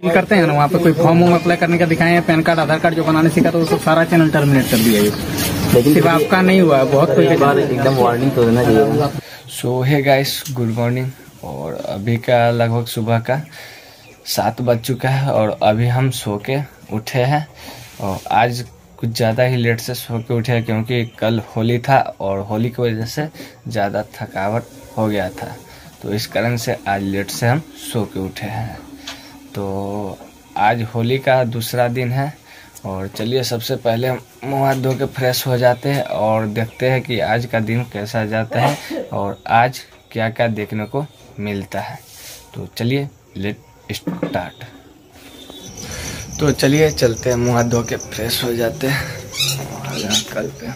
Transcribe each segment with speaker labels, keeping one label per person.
Speaker 1: Feel करते हैं ना वहाँ पे कोई फॉर्म वॉर्म अप्लाई करने का दिखाए हैं पैन कार्ड आधार कार्ड जो बनाने सीखा तो वो सब सारा चैनल टर्मिनेट कर दिया
Speaker 2: लेकिन
Speaker 1: सिर्फ़ आपका नहीं हुआ बहुत कोई
Speaker 2: एकदम वार्निंग तो देना चाहिए।
Speaker 3: सो है गाइस गुड मॉर्निंग और अभी का लगभग सुबह का सात बज चुका है और अभी हम सो के उठे हैं। और आज कुछ ज़्यादा ही लेट से सो के उठे हैं क्योंकि कल होली था और होली की वजह से ज़्यादा थकावट हो गया था। तो इस कारण से आज लेट से हम सो के उठे हैं। तो आज होली का दूसरा दिन है और चलिए सबसे पहले हम मुँह हाथ धो के फ्रेश हो जाते हैं और देखते हैं कि आज का दिन कैसा जाता है और आज क्या क्या देखने को मिलता है। तो चलिए लेट स्टार्ट तो चलिए, चलते हैं, मुँह हाथ धो के फ्रेश हो जाते हैं। कल पे।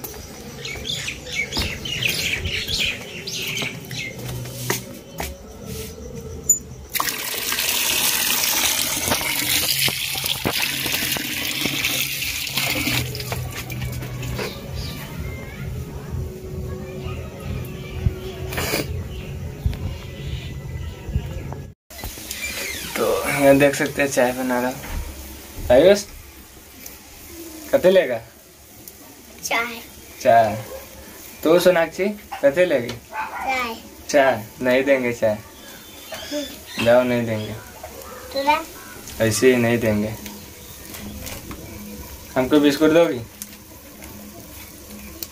Speaker 3: यहाँ देख सकते हैं चाय बना रहा। आयुष कते लेगा?
Speaker 4: चाय।
Speaker 3: चाय। तू सोनाक्षी कते लेगी?
Speaker 4: चाय।
Speaker 3: चाय। नहीं देंगे चाय। जाओ नहीं देंगे। ऐसे ही नहीं देंगे। हमको बिस्कुट दोगी?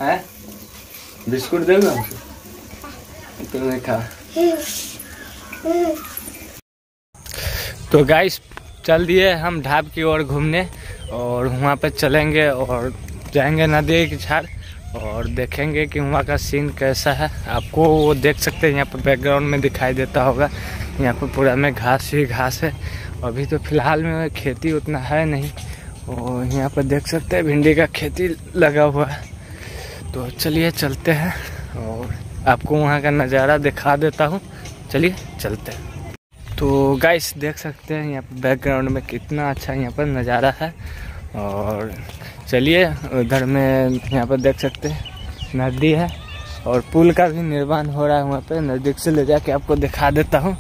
Speaker 3: हैं? बिस्कुट दोगे हमको? तुम्हें खा। तो गाइस चल दिए हम ढाब की ओर घूमने और वहाँ पे चलेंगे और जाएँगे नदी की छाड़ और देखेंगे कि वहाँ का सीन कैसा है। आपको वो देख सकते हैं, यहाँ पर बैकग्राउंड में दिखाई देता होगा। यहाँ पर पूरा में घास ही घास है। अभी तो फ़िलहाल में खेती उतना है नहीं और यहाँ पर देख सकते हैं, भिंडी का खेती लगा हुआ है। तो चलिए चलते हैं और आपको वहाँ का नज़ारा दिखा देता हूँ। चलिए चलते हैं। तो गाइस देख सकते हैं यहाँ पर बैकग्राउंड में कितना अच्छा यहाँ पर नज़ारा है। और चलिए, उधर में यहाँ पर देख सकते हैं, नदी है और पुल का भी निर्माण हो रहा है वहाँ पे। नज़दीक से ले जाके आपको दिखा देता हूँ।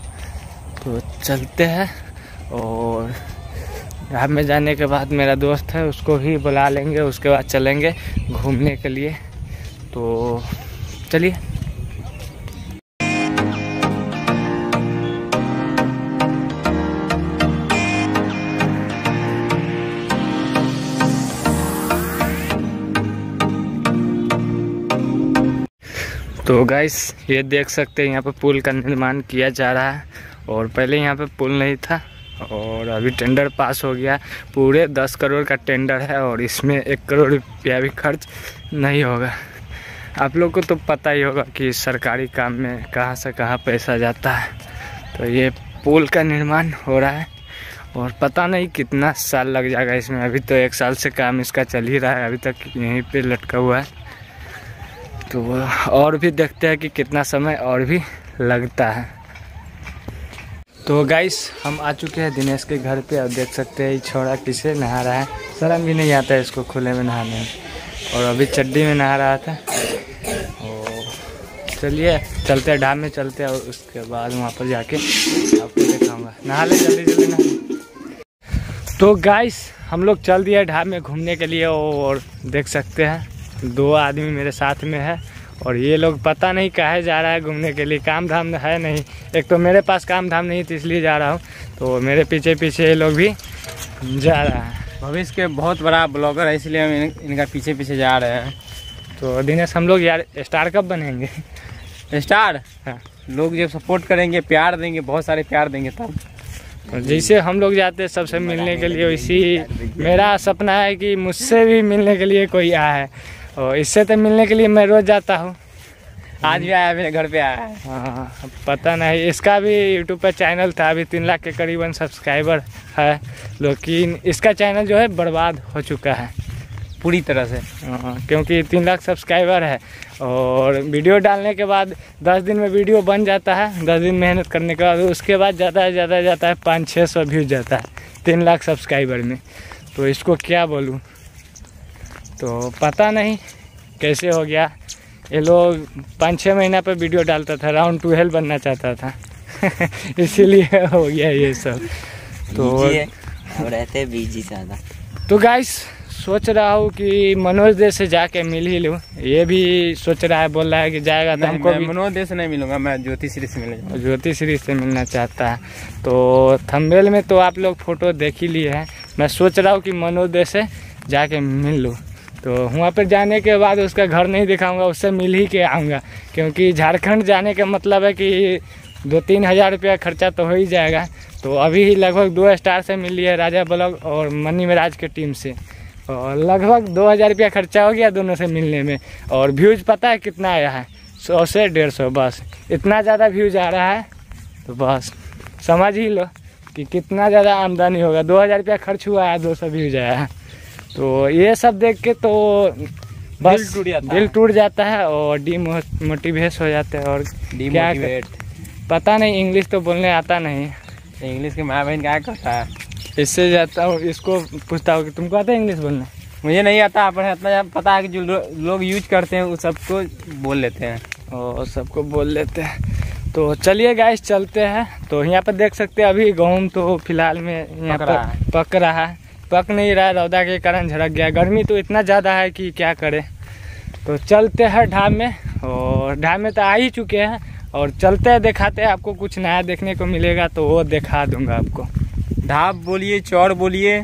Speaker 3: तो चलते हैं और यहाँ में जाने के बाद मेरा दोस्त है, उसको भी बुला लेंगे, उसके बाद चलेंगे घूमने के लिए। तो चलिए। तो गाइस ये देख सकते हैं, यहाँ पर पुल का निर्माण किया जा रहा है। और पहले यहाँ पर पुल नहीं था, और अभी टेंडर पास हो गया। पूरे दस करोड़ का टेंडर है, और इसमें एक करोड़ रुपया भी खर्च नहीं होगा। आप लोग को तो पता ही होगा कि सरकारी काम में कहाँ से कहाँ पैसा जाता है। तो ये पुल का निर्माण हो रहा है, और पता नहीं कितना साल लग जाएगा इसमें। अभी तो एक साल से काम इसका चल ही रहा है, अभी तक यहीं पे लटका हुआ है। तो और भी देखते हैं कि कितना समय और भी लगता है। तो गाइस हम आ चुके हैं दिनेश के घर पे। और देख सकते हैं, ये छोरा किसे नहा रहा है। शर्म भी नहीं आता है इसको खुले में नहाने में। और अभी चड्डी में नहा रहा था। चलिए, चलते हैं, ढाब में चलते हैं, और उसके बाद वहाँ पर जाके आपको दिखाऊँगा। नहा ले, जल्दी जल्दी नहा। तो गाइस हम लोग चल दिए ढाब में घूमने के लिए, और देख सकते हैं। दो आदमी मेरे साथ में है और ये लोग पता नहीं कहे जा रहा है घूमने के लिए काम धाम है नहीं। एक तो मेरे पास काम धाम नहीं तो इसलिए जा रहा हूँ। तो मेरे पीछे पीछे ये लोग भी जा रहा है।
Speaker 1: भविष्य के बहुत बड़ा ब्लॉगर है इसलिए हम इन- इनका पीछे पीछे जा रहे हैं।
Speaker 3: तो दिनेश हम लोग यार स्टार कब बनेंगे?
Speaker 1: स्टार?
Speaker 3: हाँ।
Speaker 1: लोग जब सपोर्ट करेंगे प्यार देंगे बहुत सारे प्यार देंगे तब।
Speaker 3: जैसे हम लोग जाते हैं सबसे मिलने के लिए वैसी मेरा सपना है कि मुझसे भी मिलने के लिए कोई आए। और इससे तो मिलने के लिए मैं रोज़ जाता हूँ।
Speaker 1: आज भी आया मेरे घर पे आया। है।
Speaker 3: पता नहीं इसका भी यूट्यूब पर चैनल था अभी तीन लाख के करीबन सब्सक्राइबर है। लेकिन इसका चैनल जो है बर्बाद हो चुका है।
Speaker 1: पूरी तरह से।
Speaker 3: हाँ, क्योंकि तीन लाख सब्सक्राइबर है। और वीडियो डालने के बाद दस दिन में वीडियो बन जाता है। दस दिन मेहनत करने के बाद उसके बाद ज़्यादा से ज़्यादा जाता है पाँच छः सौ व्यूज़ जाता है तीन लाख सब्सक्राइबर में। तो इसको क्या बोलूँ? तो पता नहीं कैसे हो गया। ये लोग पाँच छः महीना पर वीडियो डालता था राउंड ट्वेल्व बनना चाहता था। इसीलिए हो गया ये सब। तो
Speaker 2: रहते बीजी ज़्यादा।
Speaker 3: तो गाइस सोच रहा हूँ कि मनोज दे से जाके मिल ही लूँ। ये भी सोच रहा है बोल रहा है कि जाएगा तो हमको
Speaker 1: मनोज दे से नहीं मिलूँगा मैं ज्योति श्री से मिलूँगा
Speaker 3: ज्योति श्री से मिलना चाहता है। तो थंबेल में तो आप लोग फ़ोटो देख ही लिए हैं। मैं सोच रहा हूँ कि मनोज दे से जाके मिल लूँ। तो वहाँ पर जाने के बाद उसका घर नहीं दिखाऊँगा, उससे मिल ही के आऊँगा। क्योंकि झारखंड जाने का मतलब है कि दो तीन हज़ार रुपया खर्चा तो हो ही जाएगा। तो अभी ही लगभग दो स्टार से मिल लिया राजा ब्लॉग और मनी महाराज के टीम से। और लगभग दो हज़ार रुपया खर्चा हो गया दोनों से मिलने में। और व्यूज़ पता है कितना आया है? सौ से डेढ़ सौ, बस। इतना ज़्यादा व्यूज़ आ रहा है तो बस। समझ ही लो कि कितना ज़्यादा आमदनी होगा। दो हज़ार रुपया खर्च हुआ है, दो सौ व्यूज़ आया है। तो ये सब देख के तो बस
Speaker 1: दिल टूट जाता
Speaker 3: दिल
Speaker 1: है।
Speaker 3: टूट जाता है और डीमोटिवेट हो जाते हैं और क्या कर- पता नहीं इंग्लिश तो बोलने आता नहीं।
Speaker 1: इंग्लिश के माँ बहन क्या करता है?
Speaker 3: इससे जाता हूँ इसको पूछता हूँ कि तुमको आता है इंग्लिश बोलना?
Speaker 1: मुझे नहीं आता पर इतना पता है कि जो लो- लोग यूज़ करते हैं वो सबको बोल लेते हैं।
Speaker 3: और सबको बोल लेते हैं। तो चलिए गाइस चलते हैं। तो यहाँ पर देख सकते हैं अभी गेहूँ तो फ़िलहाल में यहाँ पर पक रहा है। पक नहीं रहा है रौदा के कारण झड़क गया गर्मी तो इतना ज़्यादा है कि क्या करें। तो चलते हैं ढाब में और ढाब में तो आ ही चुके हैं और चलते हैं दिखाते हैं आपको कुछ नया देखने को मिलेगा तो वो दिखा दूँगा आपको।
Speaker 1: ढाब बोलिए चौड़ बोलिए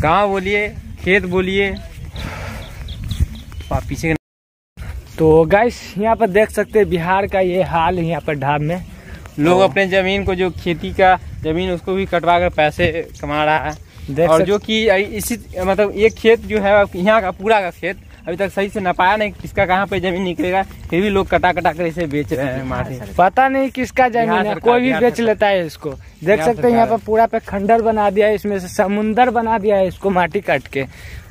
Speaker 1: गाँव बोलिए खेत बोलिए। पीछे
Speaker 3: तो गाइस यहाँ पर देख सकते हैं बिहार का ये हाल है यहाँ पर ढाब में।
Speaker 1: लोग अपने ज़मीन को जो खेती का ज़मीन उसको भी कटवा कर पैसे कमा रहा है। और जो कि इसी मतलब एक खेत जो है यहाँ का पूरा का खेत अभी तक सही से न पाया नहीं किसका कहाँ पे ज़मीन निकलेगा फिर भी लोग कटा कटा कर इसे बेच रहे हैं माटी।
Speaker 3: पता नहीं किसका ज़मीन है कोई भी बेच लेता है इसको। देख सकते हैं यहाँ पर पूरा पे खंडर बना दिया है इसमें से समुंदर बना दिया है इसको माटी काट के।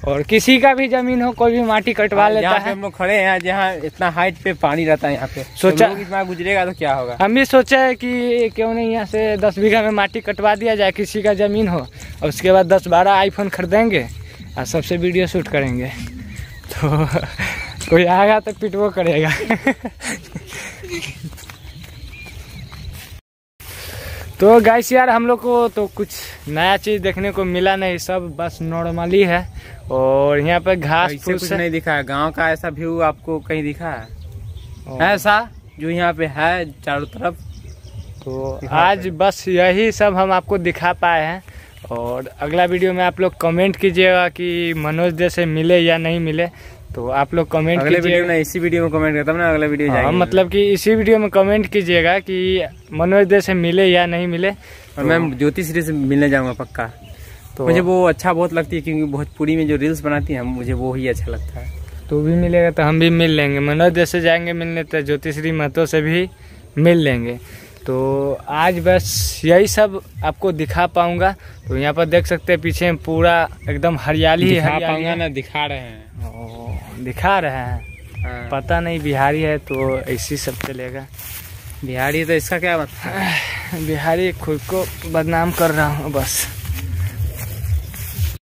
Speaker 3: और किसी का भी ज़मीन हो कोई भी माटी कटवा लेता
Speaker 1: यहाँ
Speaker 3: है।
Speaker 1: हम लोग खड़े हैं जहाँ इतना हाइट पे पानी रहता है यहाँ पे।
Speaker 3: सोचा-
Speaker 1: तो इतना गुजरेगा तो क्या होगा?
Speaker 3: हम भी सोचे है कि क्यों नहीं यहाँ से दस बीघा में माटी कटवा दिया जाए किसी का ज़मीन हो। और उसके बाद दस बारह आईफोन खरीदेंगे और सबसे वीडियो शूट करेंगे। तो कोई आएगा तो पिटवो करेगा। तो गाइस यार हम लोग को तो कुछ नया चीज़ देखने को मिला नहीं सब बस नॉर्मली है। और यहाँ पे घास
Speaker 1: कुछ नहीं दिखा है। गाँव का ऐसा व्यू आपको कहीं दिखा है? ऐसा? जो यहाँ पे है चारों तरफ़?
Speaker 3: तो आज बस यही सब हम आपको दिखा पाए हैं। और अगला वीडियो में आप लोग कमेंट कीजिएगा कि मनोज दे से मिले या नहीं मिले तो आप लोग कमेंट
Speaker 1: अगले वीडियो में इसी वीडियो में कमेंट करता हूँ ना अगला वीडियो
Speaker 3: हाँ मतलब कि इसी वीडियो में कमेंट कीजिएगा कि मनोज दे से मिले या नहीं मिले
Speaker 1: और मैं ज्योति श्री से मिलने जाऊँगा पक्का।
Speaker 3: तो
Speaker 1: मुझे वो अच्छा बहुत लगती है क्योंकि भोजपुरी में जो रील्स बनाती है मुझे वो ही अच्छा लगता है।
Speaker 3: तो भी मिलेगा तो हम भी मिल लेंगे। मनोज दे से जाएँगे मिलने तो ज्योतिश्री महतो से भी मिल लेंगे। तो आज बस यही सब आपको दिखा पाऊँगा। तो यहाँ पर देख सकते हैं पीछे पूरा एकदम हरियाली ही
Speaker 1: दिखा
Speaker 3: हरियाली
Speaker 1: पाऊँगा ना दिखा रहे हैं।
Speaker 3: ओ, दिखा रहे हैं।
Speaker 1: हाँ।
Speaker 3: पता नहीं बिहारी है तो ऐसी सब चलेगा
Speaker 1: बिहारी तो इसका क्या बात
Speaker 3: बिहारी खुद को बदनाम कर रहा हूँ बस।